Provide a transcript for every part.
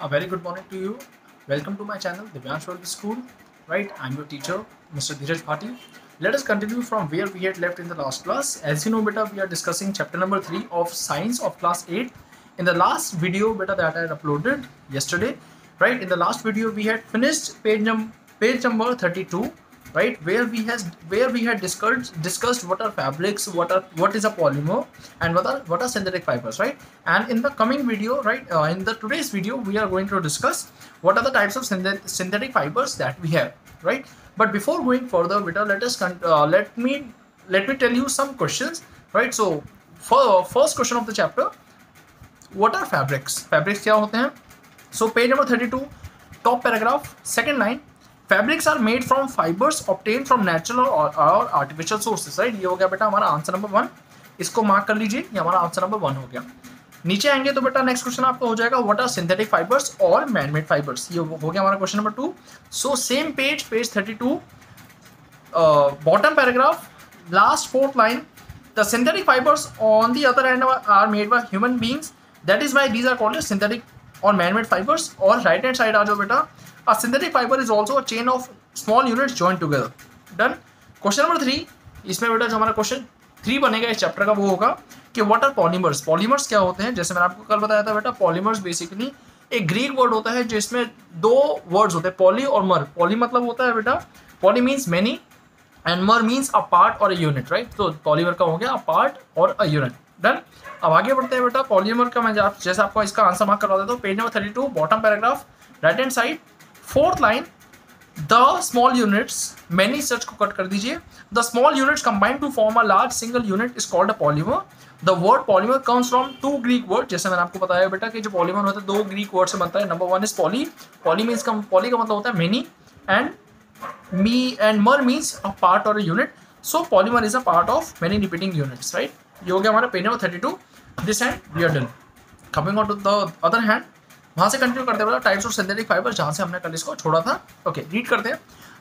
A very good morning to you. Welcome to my channel, Divyansh World School. Right, I'm your teacher, Mr. Dhiraj Bhati. Let us continue from where we had left in the last class. As you know, beta, we are discussing chapter number three of science of class eight. In the last video, beta, that I had uploaded yesterday, right? In the last video, we had finished page num page number thirty-two right? Where we has where we had discussed discussed what are fabrics what are what is a polymer and what are what are synthetic fibers right? And in the coming video right uh, in the today's video we are going to discuss what are the types of synthetic fibers that we have right? But before going further Vita, let us uh, let me let me tell you some questions right? So for first question of the chapter what are fabrics? Fabrics kya hote hain so page number 32 top paragraph second line fabrics are made from fibres obtain from natural और artificial sources right ये हो गया बेटा हमारा answer number one इसको mark कर लीजिए, ये हमारा आंसर नंबर वन हो गया. नीचे आएँगे तो बेटा नेक्स्ट क्वेश्चन आपका हो जाएगा व्हाट आर सिंथेटिक फाइबर्स और मैनमेड फाइबर्स ये हो गया हमारा question number two so same page page thirty two bottom paragraph last fourth line the synthetic fibres on the other end are made by human beings that is why these are called synthetic और manmade fibres और right hand side आ जाओ बेटा। A synthetic fiber is also a chain of small units joined together. Done. Question number three इसमें बेटा जो हमारा question three बनेगा, इस चैप्टर का वो होगा कि व्हाट आर पॉलीमर्स पॉलीमर्स क्या होते हैं? जैसे मैंने आपको कल बताया था बेटा पॉलीमर्स बेसिकली एक ग्रीक वर्ड होता है जिसमें दो वर्ड्स होते हैं पॉली और मर पॉली मतलब होता है बेटा poly means many and mer means a part और अ यूनिट राइट तो पॉलीमर का हो गया अ पार्ट और अ यूनिट डन। अब आगे बढ़ते हैं बेटा पॉलीमर का मैं जैसे आपको इसका आंसर मार्क करवा देता हूँ page number thirty two bottom paragraph right hand side fourth line the small units many search को कट कर दीजिए। The small units combined to form a large single unit is called a polymer the word polymer comes from two Greek word जैसे मैंने आपको बताया बेटा कि जो पॉलीमर होता है, दो ग्रीक वर्ड से बनता है। Number one is poly poly means का पॉली का मतलब होता है many and me and mer means a part और unit so polymer is a part of many repeating units right ये हो गया हमारा page number thirty two this hand we are done coming on to the other hand वहाँ से continue करते हैं types of synthetic fibre जहाँ से हमने कल इसको छोड़ा था। ओके okay, रीड करते हैं।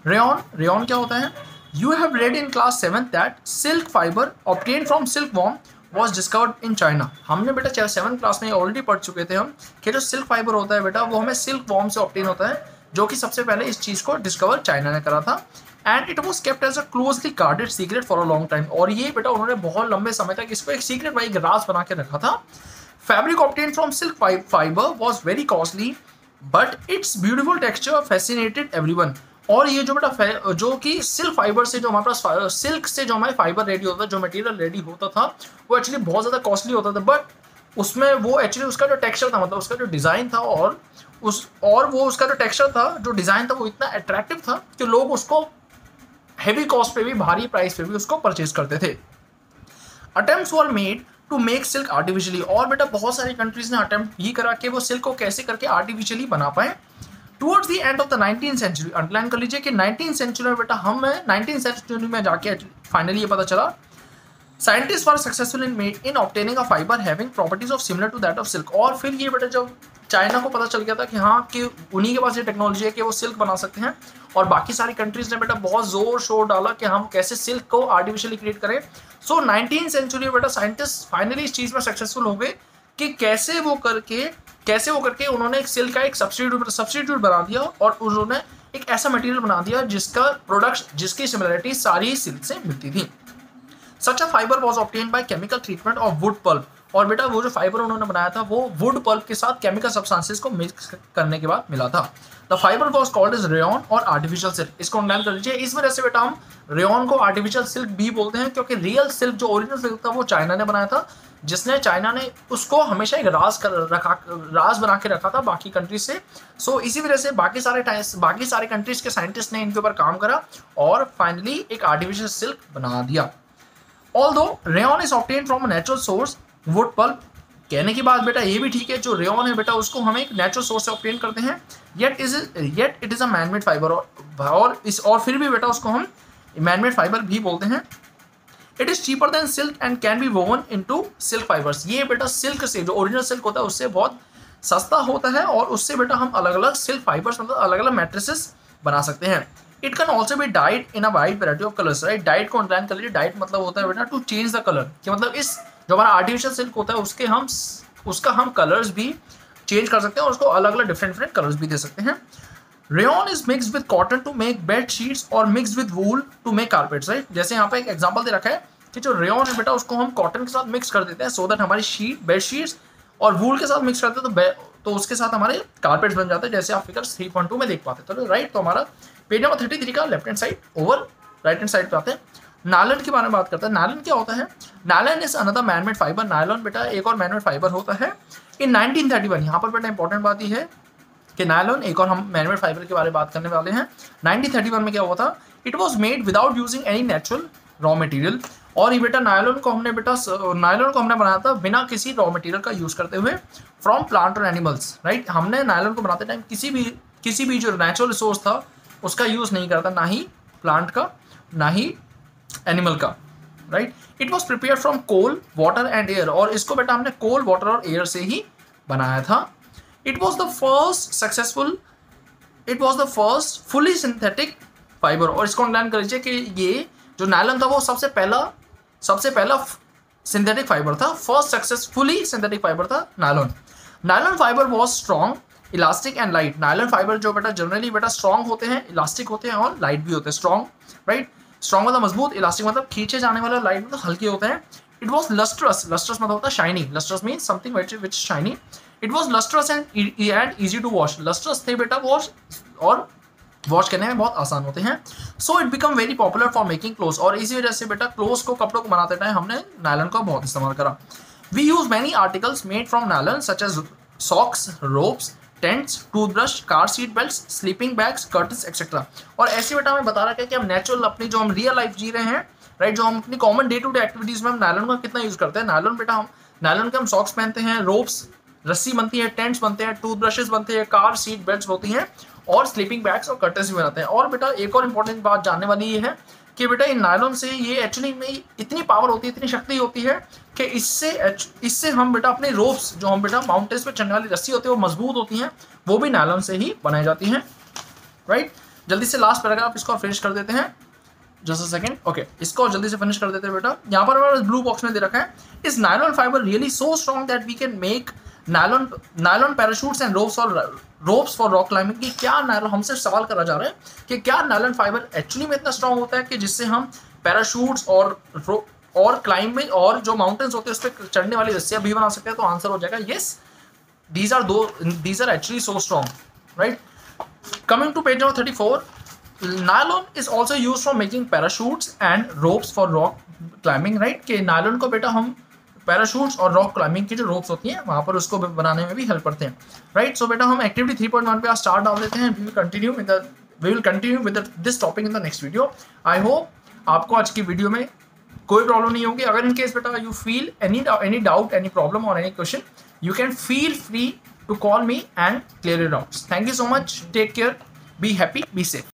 रेन रेन क्या होता है? You have read in class seven that silk fibre obtain from silk worm was discovered in China हमने बेटा सेवन क्लास में ऑलरेडी पढ़ चुके थे हम कि जो सिल्क फाइबर होता है बेटा वो हमें सिल्क वॉर्म से ऑप्टेन होता है जो कि सबसे पहले इस चीज़ को डिस्कवर चाइना ने करा था। And it was kept as a closely guarded secret for a long time और ये बेटा उन्होंने बहुत लंबे समय तक इसको एक सीक्रेट भाई राज बना के रखा था। Fabric obtain from silk fibre was very costly but its beautiful beautiful fascinated everyone और ये जो बेटा जो कि सिल्क फाइबर से जो हमारे पास सिल्क से जो हमारे फाइबर रेडी होता था, जो मटेरियल रेडी होता था, वो एक्चुअली बहुत ज़्यादा कॉस्टली होता था। बट उसमें वो एक्चुअली उसका जो टेक्सचर था मतलब उसका जो डिज़ाइन था और उस और वो उसका जो टेक्सचर था, जो डिज़ाइन था, वो इतना अट्रैक्टिव था कि लोग उसको हैवी कॉस्ट पे भी, भारी प्राइस पे भी उसको परचेज करते थे। Attempt were made to make silk artificially और बेटा, बहुत सारी कंट्रीज़ ने अटेम्प्ट ये करा कि वो सिल्क को कैसे करके आर्टिफिशियली बना पाए। Towards the end of the nineteen century underline कर लीजिए कि नाइनटीन सेंचुरी में बेटा, हम नाइनटीन सेंचुरी में जाके फाइनली ये पता चला scientist were successful in made in obtaining a fibre having properties of similar to that of silk और फिर ये बेटा जब चाइना को पता चल गया था कि हाँ कि उन्हीं के पास ये टेक्नोलॉजी है कि वो सिल्क बना सकते हैं, और बाकी सारी कंट्रीज़ ने बेटा बहुत ज़ोर शोर डाला कि हम कैसे सिल्क को आर्टिफिशियली क्रिएट करें। सो नाइनटीन सेंचुरी में बेटा साइंटिस्ट फाइनली इस चीज़ में सक्सेसफुल हो गए कि कैसे वो करके, कैसे वो करके उन्होंने एक सिल्क का एक सब्सिट्यूट सब्सिट्यूट बना दिया और उन्होंने एक ऐसा मटेरियल बना दिया जिसका प्रोडक्ट जिसकी सिमिलरिटी सारी सिल्क से मिलती थी। Such a fibre was obtain by chemical treatment of wood pulp और बेटा वो जो फाइबर उन्होंने बनाया था वो वुड पल्प के साथ केमिकल सब्सटेंसेस को मिक्स करने के बाद मिला था। The fibre was called is rayon और आर्टिफिशियल सिल्क इसको अंडरलाइन कर लीजिए इस वजह से बेटा हम रेन को आर्टिफिशियल सिल्क भी बोलते हैं क्योंकि रियल सिल्क जो ओरिजिनल सिल्क था वो चाइना ने बनाया था जिसने चाइना ने उसको हमेशा एक राज कर रखा राज बना के रखा था बाकी कंट्रीज़ से। सो so, इसी वजह से बाकी सारे बाकी सारे कंट्रीज़ के साइंटिस्ट ने इनके ऊपर काम करा और फाइनली एक आर्टिफिशियल सिल्क बना दिया। Though rayon is obtain from natural source wood pulp कहने की बात बेटा ये भी ठीक है, जो रेन है बेटा, उसको हम एक नेचुरल सोर्स से ऑप्टेन करते हैं। Yet is yet it is a manmade fibre और इस, और फिर भी बेटा उसको हम मैनमेड फाइबर भी बोलते हैं। It is cheaper than silk and can be woven in to silk fibres ये बेटा सिल्क से, जो ओरिजिनल सिल्क होता है, उससे बहुत सस्ता होता है और उससे बेटा हम अलग अलग सिल्क फाइबर्स मतलब अलग अलग मैट्रेसेस बना सकते हैं। It can also be dyed in a wide variety of colours right dyed को अंडरलाइन कर डाइट मतलब होता है बेटा टू चेंज द कलर कि मतलब इस जो हमारा आर्टिफिशियल सिल्क होता है, उसके हम उसका हम कलर्स भी चेंज कर सकते हैं और उसको अलग अलग डिफरेंट डिफरेंट कलर्स भी दे सकते हैं। Rayon is mix with cotton to make bed sheets और mix with wool to make carpets right जैसे यहाँ पे एक एग्ज़ाम्पल दे रखा है कि जो रेन है बेटा, उसको हम कॉटन के साथ मिक्स कर देते हैं सो दैट हमारी शीट बेड शीट्स और वूल के साथ मिक्स करते हैं तो तो उसके साथ हमारे कारपेट्स बन जाते हैं, जैसे आप फिगर थ्री पॉइंट टू में देख पाते तो राइट तो हमारा पेज नंबर थर्टी थ्री का left hand side over right hand side पे आते हैं। नालन के बारे में बात करते हैं। नालन क्या होता है? Nylon is another manmade fibre nylon बेटा एक और मैनमेड फाइबर होता है। इन 1931 यहाँ पर बेटा इंपॉर्टेंट बात यह है कि नायलॉन एक और हम मैनमेड फाइबर के बारे में बात करने वाले हैं। 1931 में क्या हुआ था? It was made without using any natural raw material और ये बेटा नायलॉन को हमने बेटा नायलॉन को हमने बनाया था बिना किसी रॉ मटेरियल का यूज़ करते हुए फ्रॉम प्लांट और एनिमल्स राइट हमने नायलॉन को बनाते टाइम किसी भी किसी भी जो नेचुरल रिसोर्स था उसका यूज़ नहीं करता, ना ही प्लांट का, ना ही एनिमल का right it was prepare from coal water and air और इसको बेटा हमने कोल वाटर और एयर से ही बनाया था। It was the first successful it was the first fully synthetic fibre और इसको अंडरलाइन कर लीजिए कि ये जो नायलन था वो सबसे पहला सबसे पहला सिंथेटिक फाइबर था। फ़र्स्ट सक्सेसफुली सिंथेटिक फाइबर था nylon nylon fibre was strong elastic and light. Nylon fibre जो बेटा जनरली बेटा स्ट्रॉन्ग होते हैं, इलास्टिक होते हैं और लाइट भी होते हैं। स्ट्रॉन्ग राइट स्ट्रॉन्ग मतलब मज़बूत इलास्टिक मतलब खींचे जाने वाले लाइट मतलब हल्के होते हैं। इट वॉज़ लस्ट्रस लस्ट्रस मतलब होता है shiny lustrous mean something which which shiny it was lustrous and and easy to wash lustrous थे बेटा वॉश और वॉश करने में बहुत आसान होते हैं। So it become very popular for making cloth और इसी वजह से बेटा क्लोथ को कपड़ों को बनाते टाइम हमने नायलन का बहुत इस्तेमाल करा। We use many articles made from nylon such as socks ropes tents, toothbrush, car seat belt sleeping bags curtains etcetera और ऐसे बेटा हमें बता रहा है कि हम नेचुरल अपनी जो हम रियल लाइफ जी रहे हैं राइट जो हम अपनी common day to day activities में हम नायलन का कितना यूज़ करते हैं? नायलन बेटा हम नायलन के हम सॉक्स पहनते हैं रोप्स रस्सी बनती है टेंट्स बनते हैं टूथब्रशेस बनते हैं कार सीट बेल्ट होती हैं, और स्लीपिंग बैग्स और कर्टन्स भी बनाते हैं। और बेटा एक और इंपॉर्टेंट बात जानने वाली ये है कि बेटा, इन नायलॉन से ये एक्चुअली में इतनी पावर होती है, इतनी शक्ति होती है कि इससे इससे हम बेटा अपने रोप्स जो हम बेटा माउंटेन्स पे चढ़ने वाली रस्सी होती है, वो मज़बूत होती हैं, वो भी नायलॉन से ही बनाई जाती हैं। राइट जल्दी से लास्ट पैराग्राफ इसको फिनिश कर देते हैं। जस्ट अ सेकंड ओके इसको जल्दी से फिनिश कर देते हैं बेटा। यहाँ पर हमारे ब्लू बॉक्स में दे रखा है। इस nylon fibre really so strong that we can make nylon nylon parachutes and ropes और रोप्स फॉर रॉक क्लाइंबिंग की क्या नायलॉन हमसे सवाल करा जा रहा है कि क्या नायलॉन फाइबर एक्चुअली में इतना स्ट्रॉन्ग होता है कि जिससे हम पैराशूट्स और और क्लाइंबिंग और जो माउंटेन्स होते हैं, उस पर चढ़ने वाली रस्सियाँ भी बना सकते हैं तो आंसर हो जाएगा yes these are two these are actually so strong right coming to page number thirty four nylon is also use for making parachutes and ropes for rock climbing right के नायलॉन को बेटा हम parachutes और rock climbing की जो ropes होती हैं, वहाँ पर उसको बनाने में भी हेल्प करते हैं। राइट सो बेटा, हम एक्टिविटी थ्री पॉइंट वन पे स्टार्ट डाल देते हैं। We will continue with we will continue with this topic in the next video I hope आपको आज की वीडियो में कोई प्रॉब्लम नहीं होगी। अगर इन केस बेटा you feel any any doubt any problem और any question you can feel free to call me and clear your doubts thank you so much take care be happy be safe